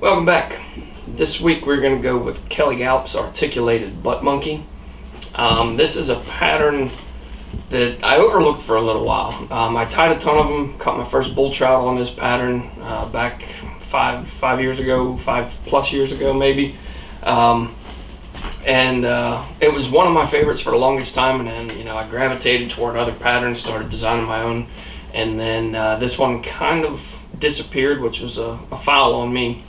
Welcome back. This week we're going to go with Kelly Galloup's Articulated Butt Monkey. Um, this is a pattern that I overlooked for a little while. Um, I tied a ton of them, caught my first bull trout on this pattern uh, back five five years ago, five plus years ago maybe. Um, and uh, it was one of my favorites for the longest time. And then you know I gravitated toward other patterns, started designing my own, and then uh, this one kind of disappeared, which was a, a foul on me.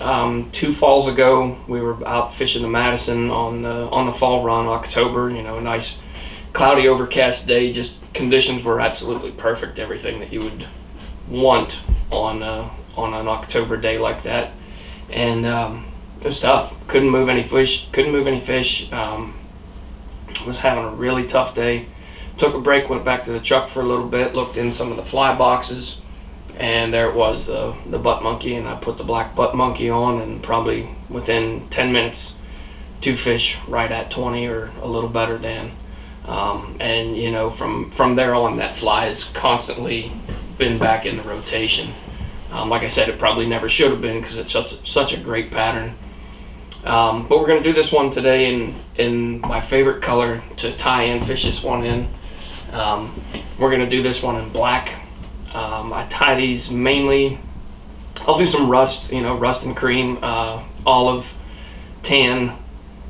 Um, two falls ago, we were out fishing the Madison on the on the fall run, October. You know, a nice cloudy, overcast day. Just conditions were absolutely perfect. Everything that you would want on uh, on an October day like that, and um, it was tough. Couldn't move any fish. Couldn't move any fish. Um, was having a really tough day. Took a break. Went back to the truck for a little bit. Looked in some of the fly boxes and there it was the the butt monkey and I put the black butt monkey on and probably within 10 minutes two fish right at 20 or a little better than um, and you know from from there on that fly has constantly been back in the rotation. Um, like I said it probably never should have been because it's such, such a great pattern. Um, but we're going to do this one today in in my favorite color to tie in fish this one in. Um, we're going to do this one in black um, I tie these mainly, I'll do some rust, you know, rust and cream, uh, olive, tan,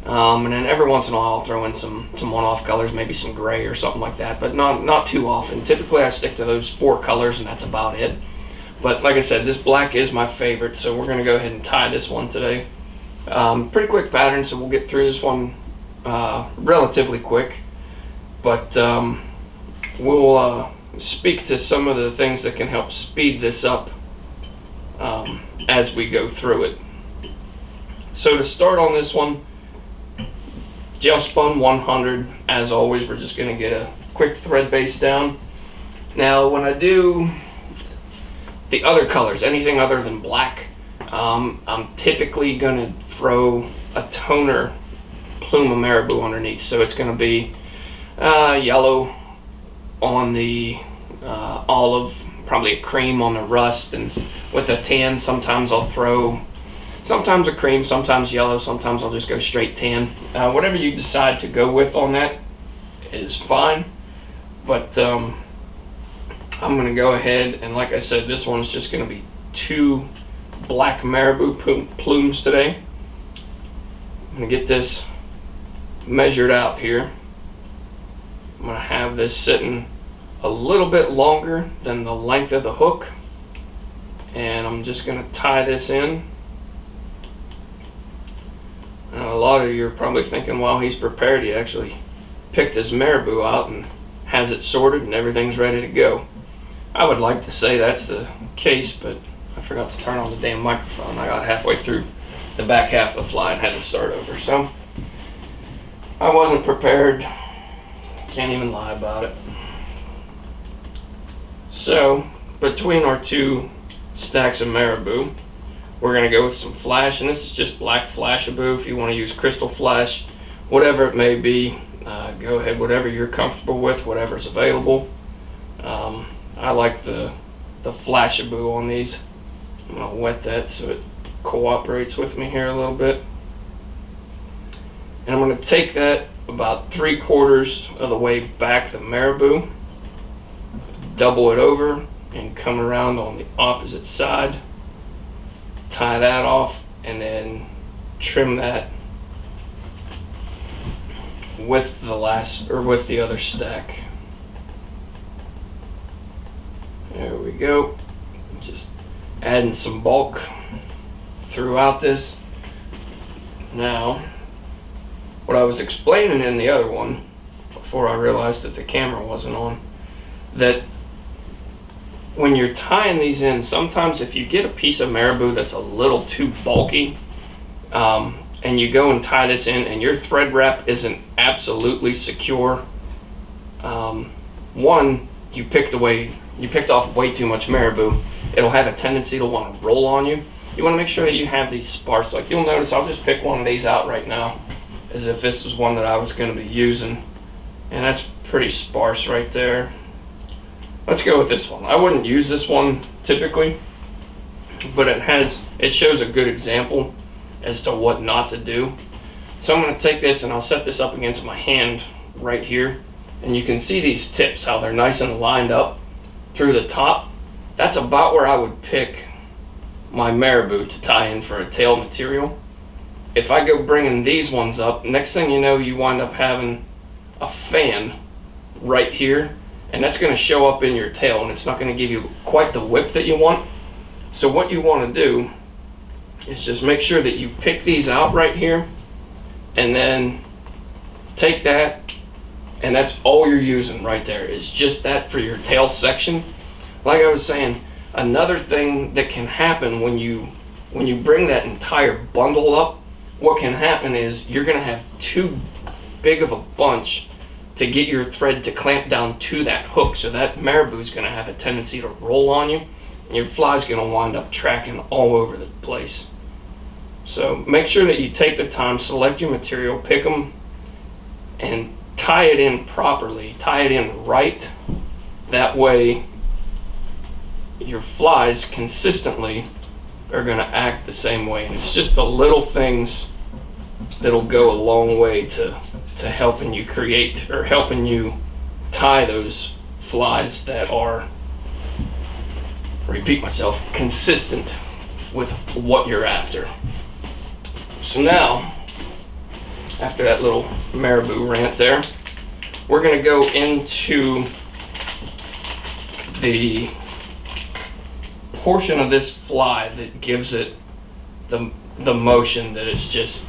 um, and then every once in a while I'll throw in some, some one-off colors, maybe some gray or something like that, but not, not too often. Typically I stick to those four colors and that's about it. But like I said, this black is my favorite, so we're going to go ahead and tie this one today. Um, pretty quick pattern, so we'll get through this one uh, relatively quick. But um, we'll uh, speak to some of the things that can help speed this up um, as we go through it. So to start on this one, gel spun 100. As always, we're just going to get a quick thread base down. Now, when I do the other colors, anything other than black, um, I'm typically going to throw a toner plume of marabou underneath. So it's going to be uh, yellow on the uh, olive, probably a cream on the rust, and with a tan, sometimes I'll throw sometimes a cream, sometimes yellow, sometimes I'll just go straight tan. Uh, whatever you decide to go with on that is fine, but um, I'm going to go ahead and like I said, this one's just going to be two black marabou plumes today. I'm going to get this measured out here. I'm going to have this sitting a little bit longer than the length of the hook. And I'm just going to tie this in. Now, a lot of you are probably thinking while he's prepared. He actually picked his marabou out and has it sorted and everything's ready to go. I would like to say that's the case but I forgot to turn on the damn microphone. I got halfway through the back half of the fly and had to start over. So I wasn't prepared can't even lie about it so, between our two stacks of marabou, we're going to go with some flash, and this is just black flashabou. If you want to use crystal flash, whatever it may be, uh, go ahead, whatever you're comfortable with, whatever's available. Um, I like the, the flashabou on these. I'm going to wet that so it cooperates with me here a little bit. And I'm going to take that about three quarters of the way back the marabou double it over and come around on the opposite side tie that off and then trim that with the last or with the other stack. There we go. Just adding some bulk throughout this. Now what I was explaining in the other one before I realized that the camera wasn't on that when you're tying these in, sometimes if you get a piece of marabou that's a little too bulky, um, and you go and tie this in and your thread wrap isn't absolutely secure, um, one, you picked away, you picked off way too much marabou. It'll have a tendency to want to roll on you. You want to make sure that you have these sparse. Like you'll notice, I'll just pick one of these out right now, as if this was one that I was going to be using, and that's pretty sparse right there. Let's go with this one. I wouldn't use this one typically, but it has it shows a good example as to what not to do. So I'm going to take this and I'll set this up against my hand right here. And you can see these tips, how they're nice and lined up through the top. That's about where I would pick my marabou to tie in for a tail material. If I go bringing these ones up, next thing you know, you wind up having a fan right here. And that's going to show up in your tail and it's not going to give you quite the whip that you want. So what you want to do is just make sure that you pick these out right here and then take that and that's all you're using right there is just that for your tail section like i was saying another thing that can happen when you when you bring that entire bundle up what can happen is you're going to have too big of a bunch to get your thread to clamp down to that hook so that marabou is going to have a tendency to roll on you and your fly's going to wind up tracking all over the place so make sure that you take the time, select your material, pick them, and tie it in properly. Tie it in right. That way your flies consistently are going to act the same way. And it's just the little things that'll go a long way to, to helping you create or helping you tie those flies that are, repeat myself, consistent with what you're after. So now, after that little marabou rant there, we're going to go into the portion of this fly that gives it the, the motion that is just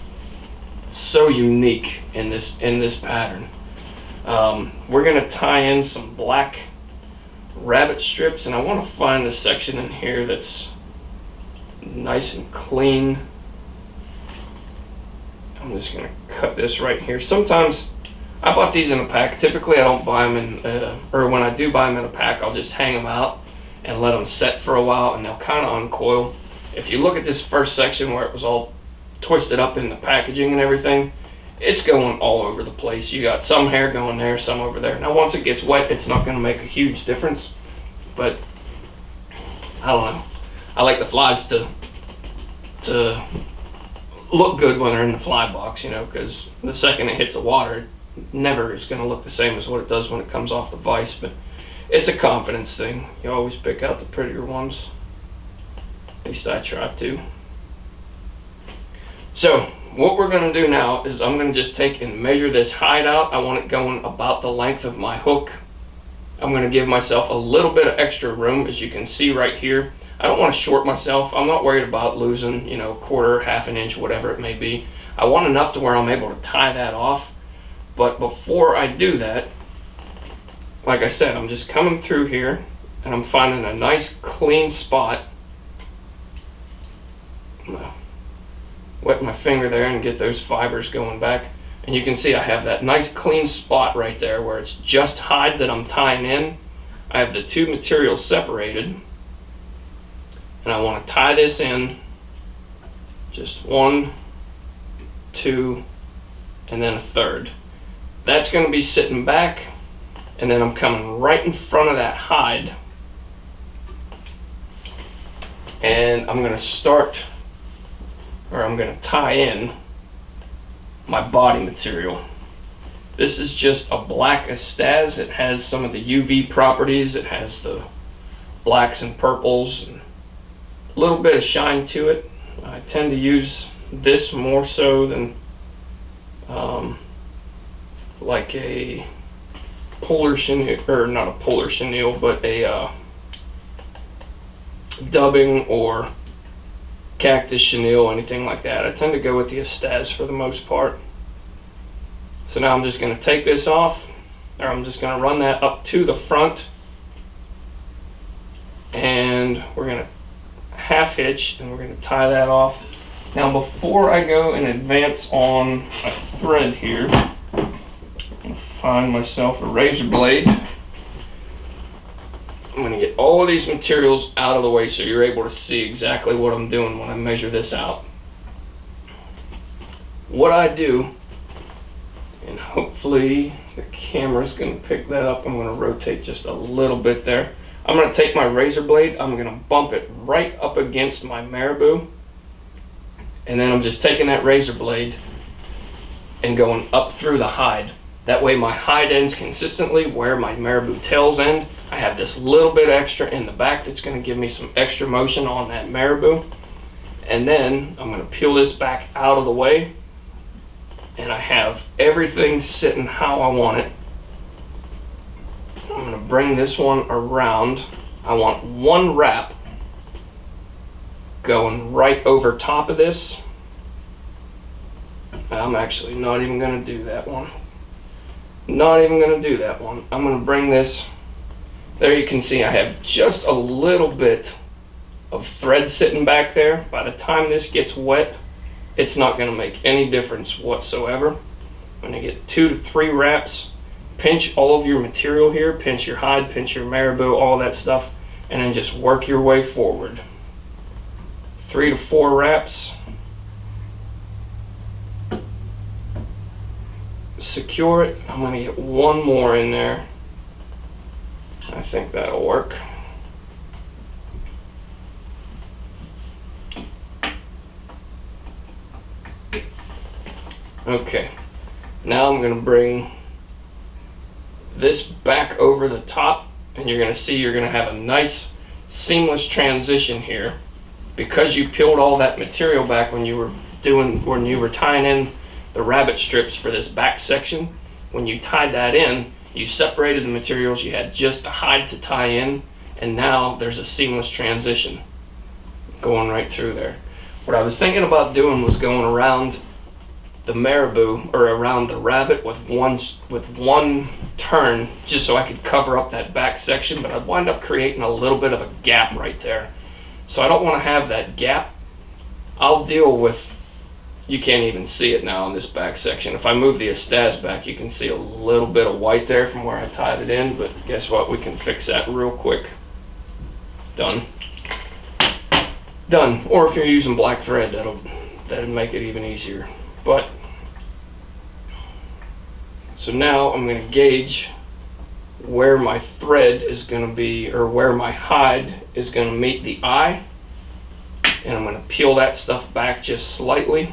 so unique in this in this pattern. Um, we're going to tie in some black rabbit strips and I want to find a section in here that's nice and clean I'm just gonna cut this right here. Sometimes I bought these in a pack. Typically I don't buy them in, uh, or when I do buy them in a pack, I'll just hang them out and let them set for a while and they'll kind of uncoil. If you look at this first section where it was all twisted up in the packaging and everything, it's going all over the place. You got some hair going there, some over there. Now once it gets wet, it's not gonna make a huge difference, but I don't know. I like the flies to to look good when they're in the fly box, you know, because the second it hits the water, it never is going to look the same as what it does when it comes off the vise. But it's a confidence thing. You always pick out the prettier ones. At least I try to. So what we're going to do now is I'm going to just take and measure this hide out. I want it going about the length of my hook. I'm going to give myself a little bit of extra room as you can see right here. I don't want to short myself. I'm not worried about losing, you know, quarter, half an inch, whatever it may be. I want enough to where I'm able to tie that off. But before I do that, like I said, I'm just coming through here and I'm finding a nice clean spot. Wet my finger there and get those fibers going back. And you can see I have that nice clean spot right there where it's just hide that I'm tying in. I have the two materials separated and I want to tie this in just one two and then a third that's going to be sitting back and then I'm coming right in front of that hide and I'm going to start or I'm going to tie in my body material this is just a black Estaz. It has some of the UV properties. It has the blacks and purples and a little bit of shine to it. I tend to use this more so than um, like a polar chenille, or not a polar chenille, but a uh, dubbing or cactus chenille, anything like that. I tend to go with the Estaz for the most part. So now I'm just going to take this off, or I'm just going to run that up to the front, and we're going to half hitch and we're going to tie that off. Now before I go and advance on a thread here, find myself a razor blade. I'm going to get all of these materials out of the way so you're able to see exactly what I'm doing when I measure this out. What I do, and hopefully the camera's going to pick that up, I'm going to rotate just a little bit there. I'm going to take my razor blade, I'm going to bump it right up against my marabou. And then I'm just taking that razor blade and going up through the hide. That way my hide ends consistently where my marabou tails end. I have this little bit extra in the back that's going to give me some extra motion on that marabou. And then I'm going to peel this back out of the way. And I have everything sitting how I want it. I'm going to bring this one around. I want one wrap going right over top of this. I'm actually not even going to do that one. Not even going to do that one. I'm going to bring this, there you can see I have just a little bit of thread sitting back there. By the time this gets wet, it's not going to make any difference whatsoever. I'm going to get two to three wraps, pinch all of your material here, pinch your hide, pinch your marabou, all that stuff, and then just work your way forward. Three to four wraps. Secure it. I'm going to get one more in there. I think that'll work. Okay, now I'm going to bring this back over the top and you're going to see you're going to have a nice seamless transition here because you peeled all that material back when you were doing when you were tying in the rabbit strips for this back section. When you tied that in, you separated the materials, you had just a hide to tie in, and now there's a seamless transition going right through there. What I was thinking about doing was going around the marabou or around the rabbit with one with one turn just so I could cover up that back section but I'd wind up creating a little bit of a gap right there so I don't want to have that gap I'll deal with you can't even see it now in this back section. If I move the Estaz back, you can see a little bit of white there from where I tied it in, but guess what? We can fix that real quick. Done. Done. Or if you're using black thread, that'll that'll make it even easier. But so now I'm going to gauge where my thread is going to be or where my hide is going to meet the eye and I'm going to peel that stuff back just slightly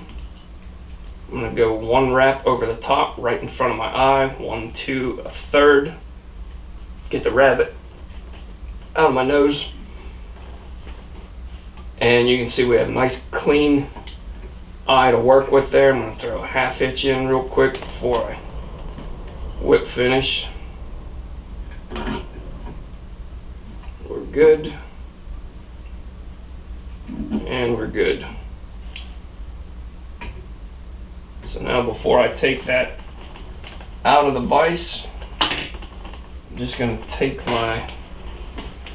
I'm to go one wrap over the top, right in front of my eye, one, two, a third. Get the rabbit out of my nose. And you can see we have a nice clean eye to work with there. I'm to throw a half hitch in real quick before I whip finish. We're good. And we're good. So now before I take that out of the vise, I'm just going to take my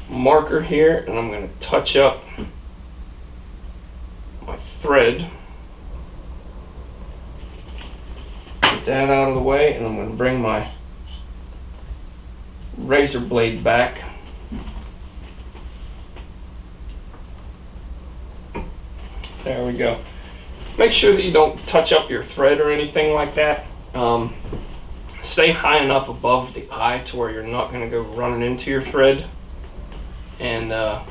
marker here and I'm going to touch up my thread. Get that out of the way and I'm going to bring my razor blade back. There we go. Make sure that you don't touch up your thread or anything like that. Um, stay high enough above the eye to where you're not going to go running into your thread. And uh,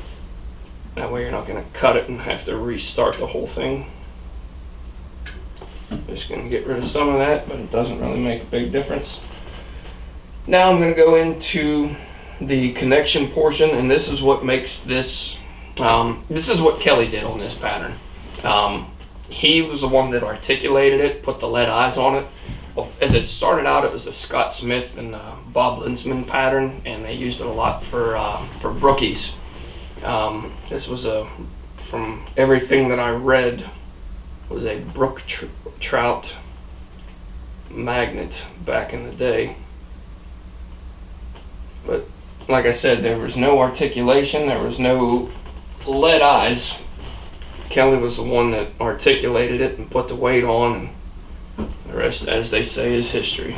that way you're not going to cut it and have to restart the whole thing. Just going to get rid of some of that, but it doesn't really make a big difference. Now I'm going to go into the connection portion, and this is what makes this, um, this is what Kelly did on this pattern. Um, he was the one that articulated it, put the lead eyes on it. As it started out, it was a Scott Smith and uh, Bob Linsenman pattern, and they used it a lot for uh, for brookies. Um, this was a, from everything that I read, was a brook tr trout magnet back in the day. But like I said, there was no articulation, there was no lead eyes Kelly was the one that articulated it and put the weight on, and the rest, as they say, is history.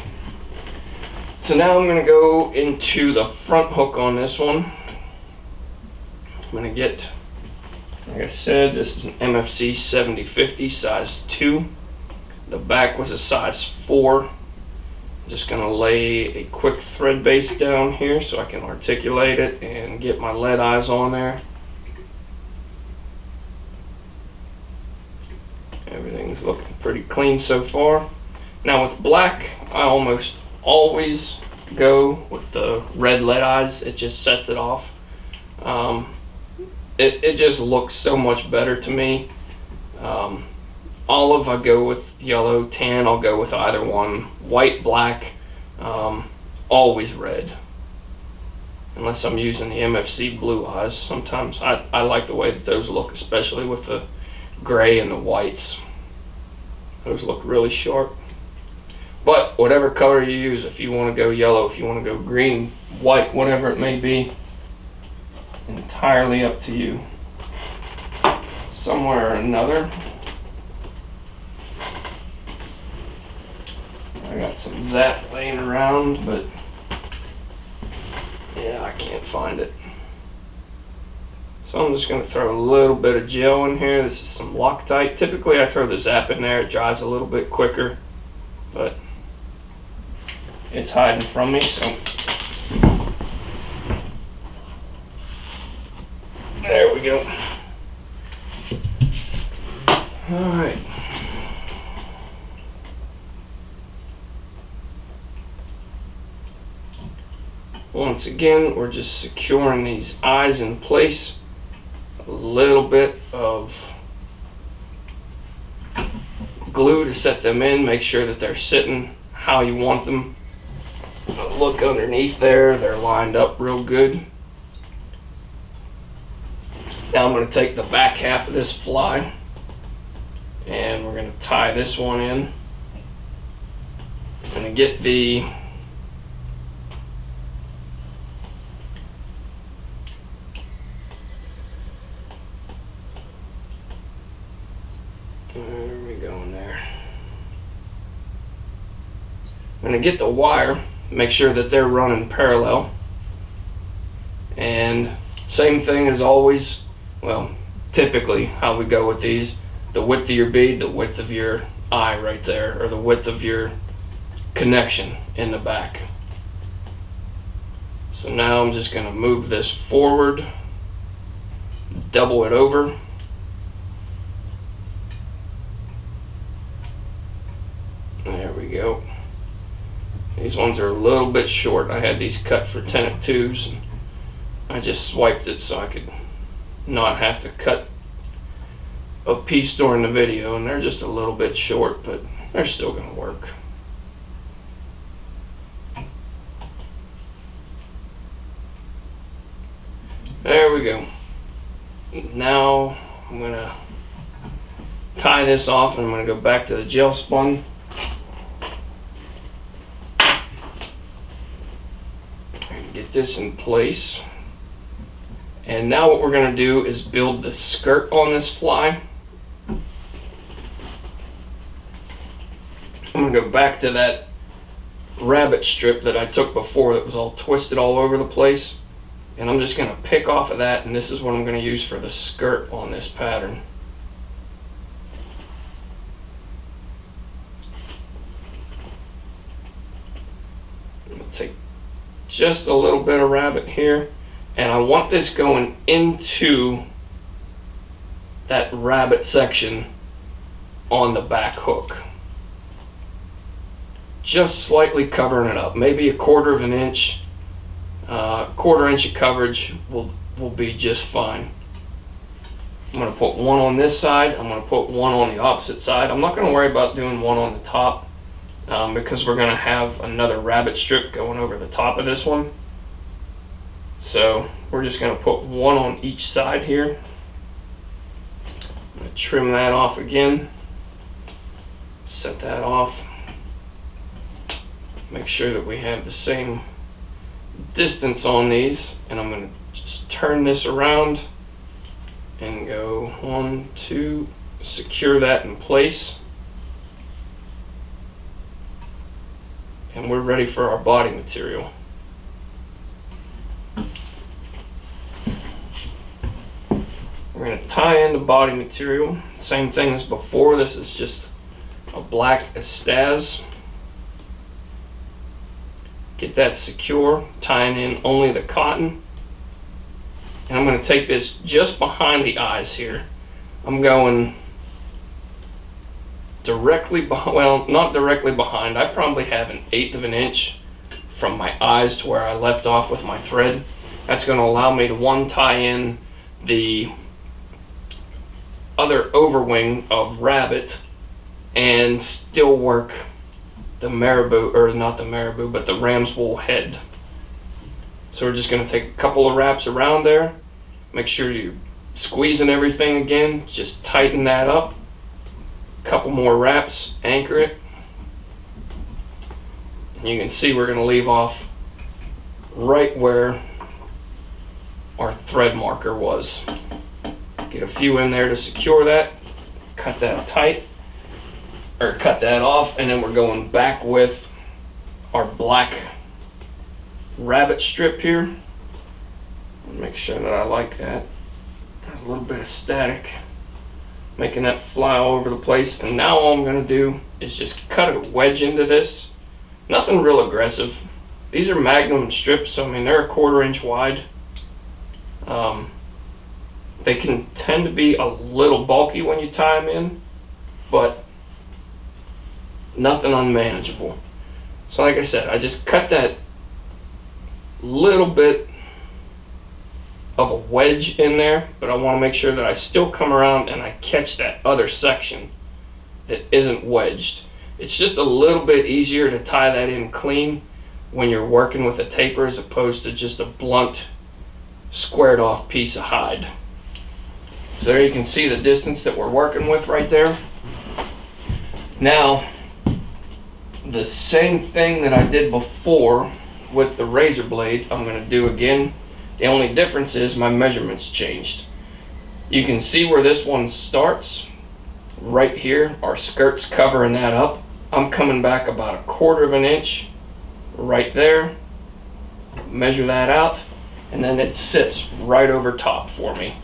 So now I'm going to go into the front hook on this one. I'm going to get, like I said, this is an MFC 7050 size 2. The back was a size 4. I'm just gonna lay a quick thread base down here so I can articulate it and get my lead eyes on there. Everything's looking pretty clean so far. Now with black, I almost always go with the red lead eyes. It just sets it off. Um, it, it just looks so much better to me. Um, olive, I go with yellow. Tan, I'll go with either one. White, black, um, always red. Unless I'm using the MFC blue eyes. Sometimes I, I like the way that those look, especially with the gray and the whites. Those look really sharp. But whatever color you use, if you want to go yellow, if you want to go green, white, whatever it may be, entirely up to you. Somewhere or another, I got some zap laying around, but yeah, I can't find it. So I'm just going to throw a little bit of gel in here. This is some Loctite. Typically I throw the zap in there. It dries a little bit quicker, but it's hiding from me, so. There we go. All right. Once again, we're just securing these eyes in place a little bit of glue to set them in, make sure that they're sitting how you want them. Look underneath there, they're lined up real good. Now I'm going to take the back half of this fly and we're going to tie this one in. I'm going to get the I'm going to get the wire, make sure that they're running parallel. And same thing as always, well, typically how we go with these, the width of your bead, the width of your eye right there, or the width of your connection in the back. So now I'm just going to move this forward, double it over, These ones are a little bit short. I had these cut for Tenet 2s. And I just swiped it so I could not have to cut a piece during the video. And they're just a little bit short, but they're still going to work. There we go. Now I'm going to tie this off and I'm going to go back to the gel spun this in place. And now what we're going to do is build the skirt on this fly. I'm going to go back to that rabbit strip that I took before that was all twisted all over the place. And I'm just going to pick off of that and this is what I'm going to use for the skirt on this pattern. take just a little bit of rabbit here and I want this going into that rabbit section on the back hook. Just slightly covering it up maybe a quarter of an inch. Uh, quarter inch of coverage will will be just fine. I'm going to put one on this side I'm going to put one on the opposite side. I'm not going to worry about doing one on the top um, because we're going to have another rabbit strip going over the top of this one. So we're just going to put one on each side here. I'm going to trim that off again. Set that off. Make sure that we have the same distance on these. And I'm going to just turn this around and go one, two, secure that in place. And we're ready for our body material. We're going to tie in the body material. Same thing as before. This is just a black Estaz. Get that secure, tying in only the cotton. And I'm going to take this just behind the eyes here. I'm going directly behind, well, not directly behind. I probably have an eighth of an inch from my eyes to where I left off with my thread. That's going to allow me to one tie in the other overwing of rabbit and still work the marabou, or not the marabou, but the ram's wool head. So we're just going to take a couple of wraps around there. Make sure you're squeezing everything again. Just tighten that up. Couple more wraps, anchor it. And you can see we're going to leave off right where our thread marker was. Get a few in there to secure that. Cut that tight, or cut that off, and then we're going back with our black rabbit strip here. Make sure that I like that. a little bit of static, making that fly all over the place. And now all I'm gonna do is just cut a wedge into this. Nothing real aggressive. These are magnum strips, so I mean they're a quarter inch wide. Um, they can tend to be a little bulky when you tie them in, but nothing unmanageable. So like I said, I just cut that little bit of a wedge in there, but I want to make sure that I still come around and I catch that other section that isn't wedged. It's just a little bit easier to tie that in clean when you're working with a taper as opposed to just a blunt squared off piece of hide. So there you can see the distance that we're working with right there. Now, the same thing that I did before with the razor blade, I'm going to do again. The only difference is my measurements changed. You can see where this one starts right here. Our skirt's covering that up. I'm coming back about a quarter of an inch right there. Measure that out and then it sits right over top for me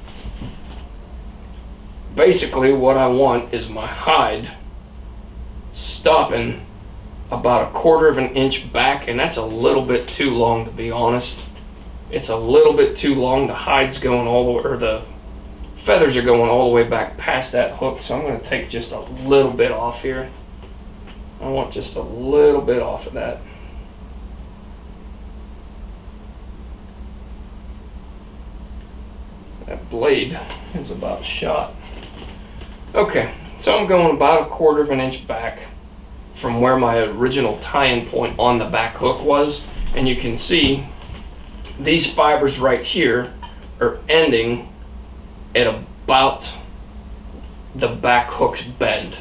basically what I want is my hide stopping about a quarter of an inch back and that's a little bit too long to be honest it's a little bit too long. The hide's going all the way or the feathers are going all the way back past that hook so I'm going to take just a little bit off here. I want just a little bit off of that. That blade is about shot. Okay, so I'm going about a quarter of an inch back from where my original tie-in point on the back hook was. And you can see these fibers right here are ending at about the back hook's bend.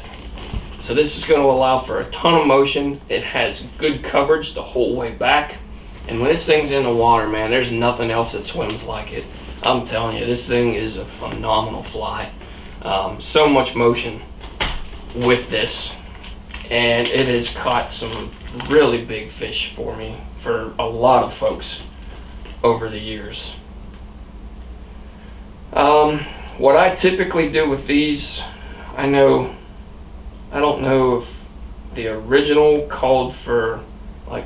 So this is going to allow for a ton of motion. It has good coverage the whole way back. And when this thing's in the water, man, there's nothing else that swims like it. I'm telling you, this thing is a phenomenal fly. Um, so much motion with this and it has caught some really big fish for me for a lot of folks over the years. Um, what I typically do with these, I know, I don't know if the original called for like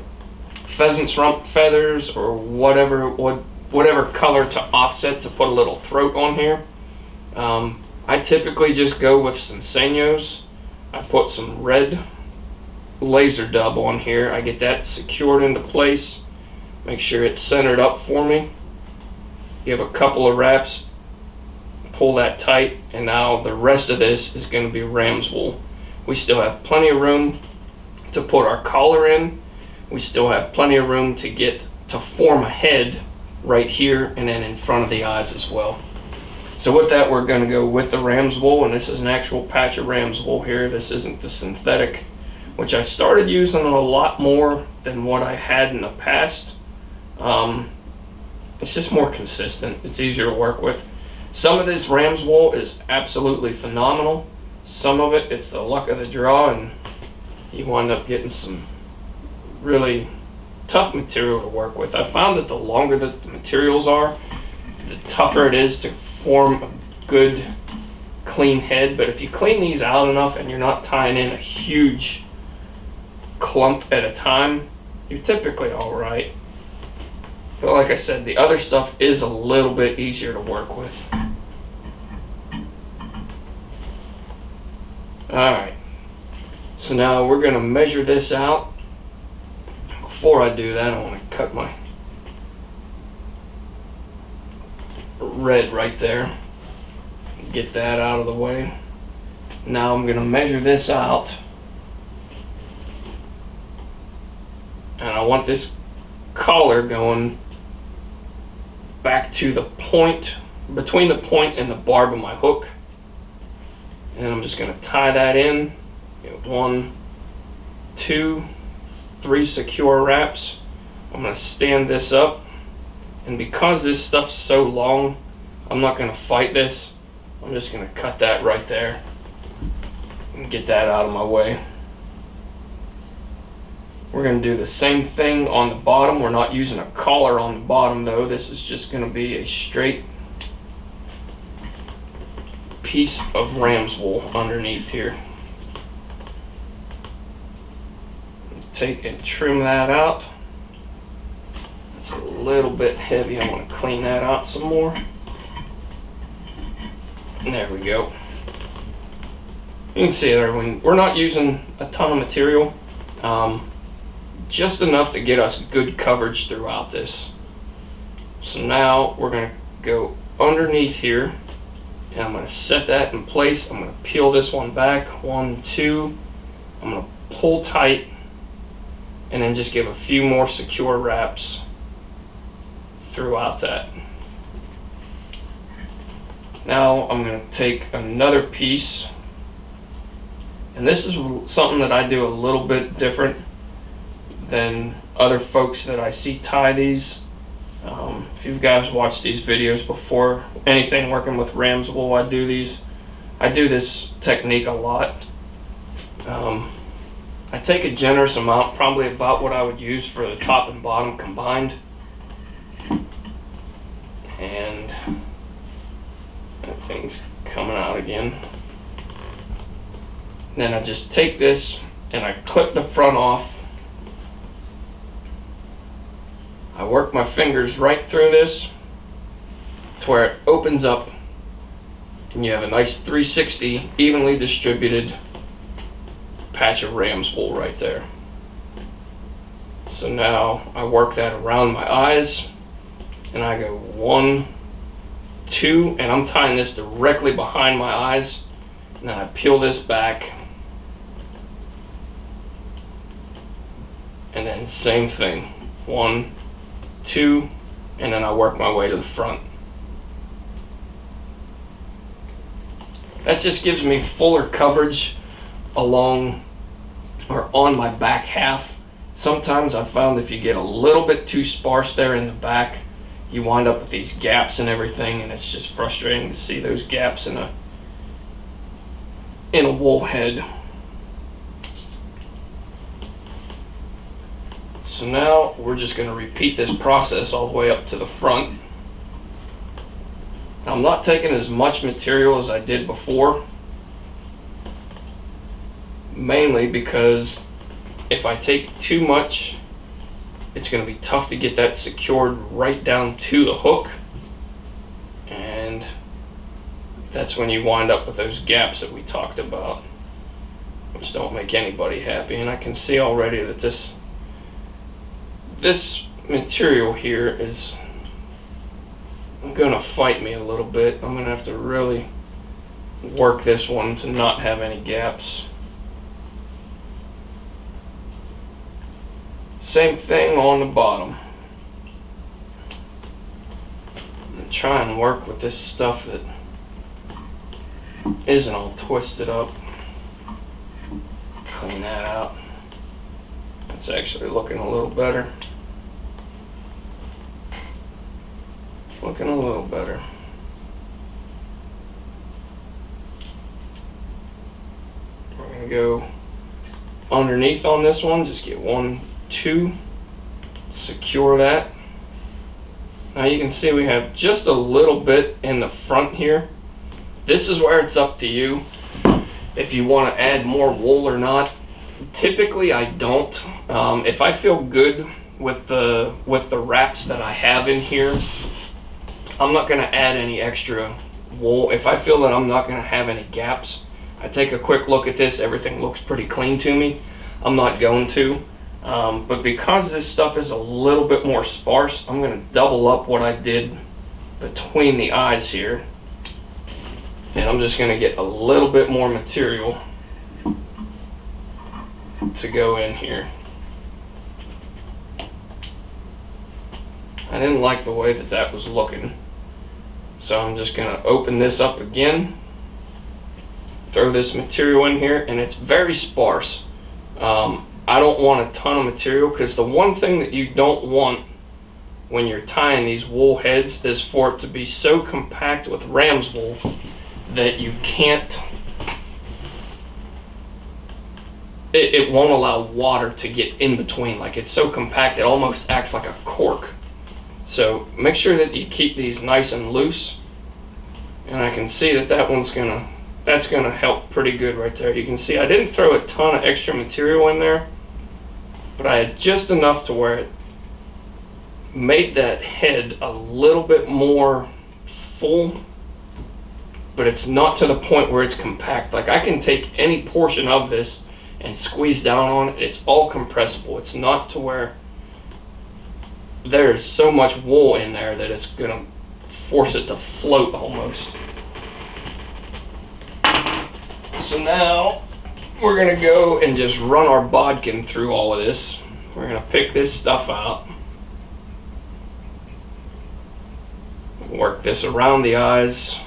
pheasant's rump feathers or whatever, what, whatever color to offset to put a little throat on here. Um, I typically just go with some Senyo's. I put some red laser dub on here. I get that secured into place. Make sure it's centered up for me. Give a couple of wraps. Pull that tight. And now the rest of this is going to be ram's wool. We still have plenty of room to put our collar in. We still have plenty of room to get to form a head right here and then in front of the eyes as well. So with that, we're going to go with the ram's wool, and this is an actual patch of ram's wool here. This isn't the synthetic, which I started using a lot more than what I had in the past. Um, it's just more consistent. It's easier to work with. Some of this ram's wool is absolutely phenomenal. Some of it, it's the luck of the draw, and you wind up getting some really tough material to work with. I found that the longer that the materials are, the tougher it is to form a good clean head but if you clean these out enough and you're not tying in a huge clump at a time you're typically all right. But like I said, the other stuff is a little bit easier to work with. Alright, so now we're going to measure this out. Before I do that, I want to cut my red right there. Get that out of the way. Now I'm going to measure this out. And I want this collar going back to the point, between the point and the barb of my hook. And I'm just going to tie that in. One, two, three secure wraps. I'm going to stand this up. And because this stuff's so long, I'm not going to fight this. I'm just going to cut that right there and get that out of my way. We're going to do the same thing on the bottom. We're not using a collar on the bottom though. This is just going to be a straight piece of ram's wool underneath here. Take and trim that out. It's a little bit heavy. I want to clean that out some more. There we go. You can see there, we're not using a ton of material, um, just enough to get us good coverage throughout this. So now we're going to go underneath here and I'm going to set that in place. I'm going to peel this one back, one, two. I'm going to pull tight and then just give a few more secure wraps throughout that. Now I'm going to take another piece and this is something that I do a little bit different than other folks that I see tie these. Um, if you guys watched these videos before, anything working with ram's wool, I do these. I do this technique a lot. Um, I take a generous amount, probably about what I would use for the top and bottom combined. And that thing's coming out again. then I just take this and I clip the front off I work my fingers right through this to where it opens up and you have a nice 360 evenly distributed patch of ram's wool right there. So now I work that around my eyes and I go one, two, and I'm tying this directly behind my eyes. And then I peel this back. And then same thing. One, two, and then I work my way to the front. That just gives me fuller coverage along or on my back half. Sometimes I found if you get a little bit too sparse there in the back, you wind up with these gaps and everything, and it's just frustrating to see those gaps in a in a wool head. So now we're just going to repeat this process all the way up to the front. Now I'm not taking as much material as I did before, mainly because if I take too much, it's going to be tough to get that secured right down to the hook. And that's when you wind up with those gaps that we talked about, which don't make anybody happy. And I can see already that this this material here is gonna fight me a little bit. I'm gonna have to really work this one to not have any gaps. Same thing on the bottom. try and work with this stuff that isn't all twisted up. Clean that out. It's actually looking a little better. Looking a little better. We're going to go underneath on this one. Just get one, two. Secure that. Now you can see we have just a little bit in the front here. This is where it's up to you if you want to add more wool or not. Typically, I don't. Um, if I feel good with the with the wraps that I have in here, I'm not going to add any extra wool. If I feel that I'm not going to have any gaps, I take a quick look at this. Everything looks pretty clean to me. I'm not going to. Um, but because this stuff is a little bit more sparse, I'm going to double up what I did between the eyes here. And I'm just going to get a little bit more material to go in here. I didn't like the way that that was looking. So I'm just going to open this up again, throw this material in here, and it's very sparse. Um, I don't want a ton of material because the one thing that you don't want when you're tying these wool heads is for it to be so compact with ram's wool that you can't it, it won't allow water to get in between. Like it's so compact it almost acts like a cork. So make sure that you keep these nice and loose. And I can see that that one's gonna that's gonna help pretty good right there. You can see I didn't throw a ton of extra material in there but I had just enough to where it made that head a little bit more full, but it's not to the point where it's compact. Like I can take any portion of this and squeeze down on it. It's all compressible. It's not to where there's so much wool in there that it's gonna force it to float almost. So now we're gonna go and just run our bodkin through all of this. We're gonna pick this stuff out. Work this around the eyes.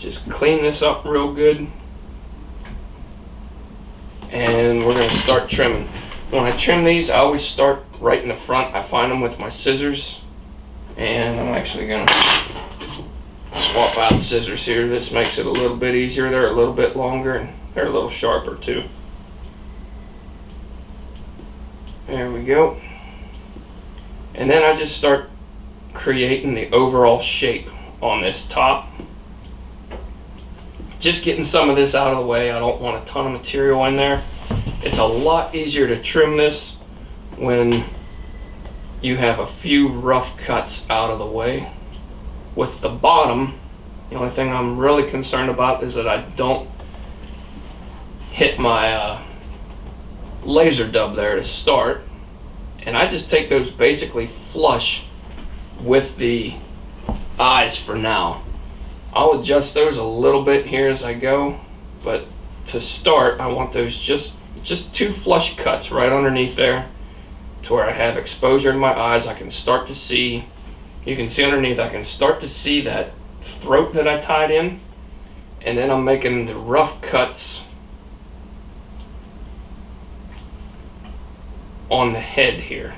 Just clean this up real good. And we're gonna start trimming. When I trim these, I always start right in the front. I find them with my scissors. And I'm actually gonna swap out scissors here. This makes it a little bit easier. They're a little bit longer and they're a little sharper too. There we go. And then I just start creating the overall shape on this top. Just getting some of this out of the way. I don't want a ton of material in there. It's a lot easier to trim this when you have a few rough cuts out of the way. With the bottom, the only thing I'm really concerned about is that I don't hit my uh, laser dub there to start. And I just take those basically flush with the eyes for now. I'll adjust those a little bit here as I go, but to start, I want those just just two flush cuts right underneath there to where I have exposure in my eyes. I can start to see, you can see underneath, I can start to see that throat that I tied in. And then I'm making the rough cuts on the head here.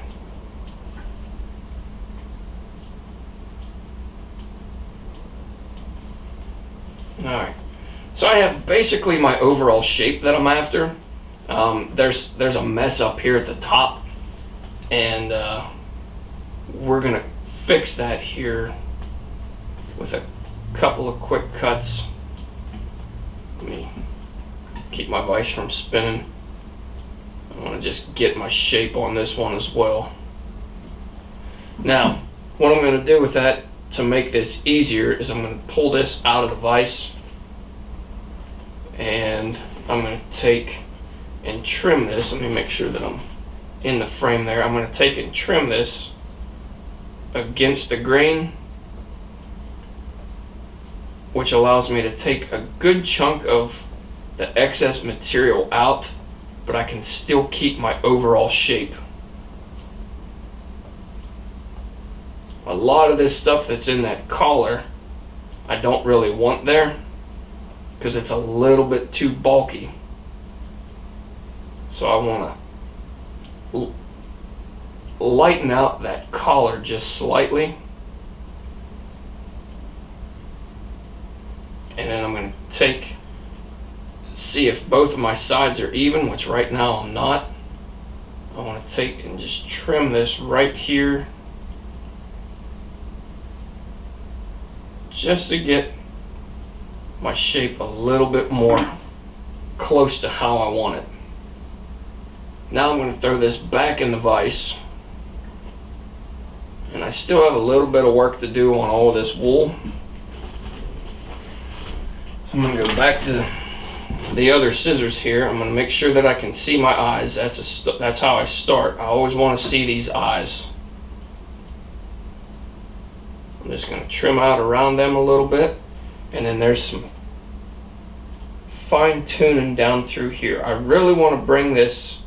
Alright, so I have basically my overall shape that I'm after. Um, there's there's a mess up here at the top and uh, we're gonna fix that here with a couple of quick cuts. Let me keep my vise from spinning. I want to just get my shape on this one as well. Now what I'm going to do with that to make this easier is I'm going to pull this out of the vise and I'm going to take and trim this let me make sure that I'm in the frame there. I'm going to take and trim this against the grain which allows me to take a good chunk of the excess material out but I can still keep my overall shape. A lot of this stuff that's in that collar I don't really want there because it's a little bit too bulky. So I want to lighten out that collar just slightly. And then I'm going to take, see if both of my sides are even, which right now I'm not. I want to take and just trim this right here. just to get my shape a little bit more close to how I want it. Now I'm going to throw this back in the vise. And I still have a little bit of work to do on all this wool. So I'm going to go back to the other scissors here. I'm going to make sure that I can see my eyes. That's a that's how I start. I always want to see these eyes. I'm just going to trim out around them a little bit. And then there's some fine tuning down through here. I really want to bring this,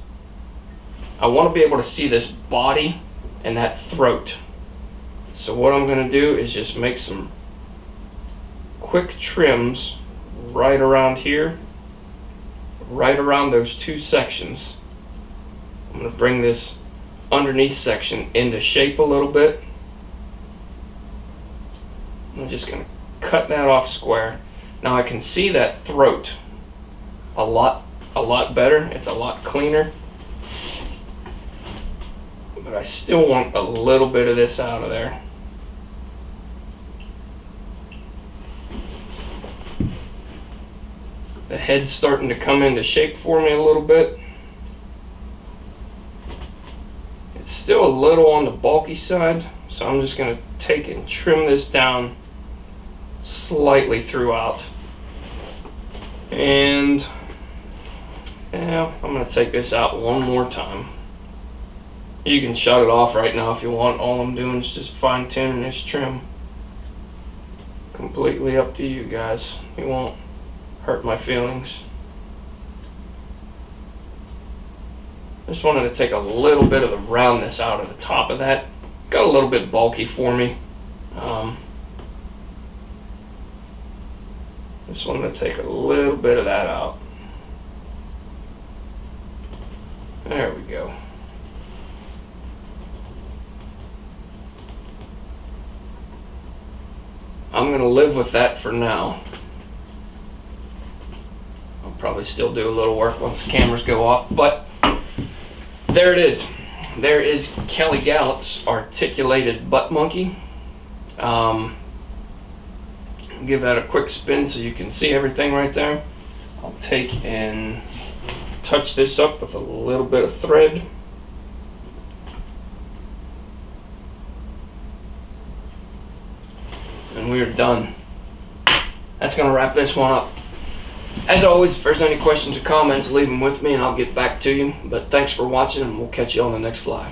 I want to be able to see this body and that throat. So what I'm going to do is just make some quick trims right around here, right around those two sections. I'm going to bring this underneath section into shape a little bit. I'm just going to cut that off square. Now I can see that throat a lot a lot better. It's a lot cleaner. But I still want a little bit of this out of there. The head's starting to come into shape for me a little bit. It's still a little on the bulky side, so I'm just going to take and trim this down slightly throughout. And yeah, I'm going to take this out one more time. You can shut it off right now if you want. All I'm doing is just fine tuning this trim. Completely up to you guys. It won't hurt my feelings. Just wanted to take a little bit of the roundness out of the top of that. Got a little bit bulky for me. Um, just wanted to take a little bit of that out. There we go. I'm going to live with that for now. I'll probably still do a little work once the cameras go off, but there it is. There is Kelly Galloup's articulated butt monkey. Um, give that a quick spin so you can see everything right there. I'll take and touch this up with a little bit of thread. And we're done. That's going to wrap this one up. As always, if there's any questions or comments, leave them with me and I'll get back to you. But thanks for watching and we'll catch you on the next fly.